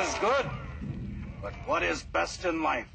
is good. But what is best in life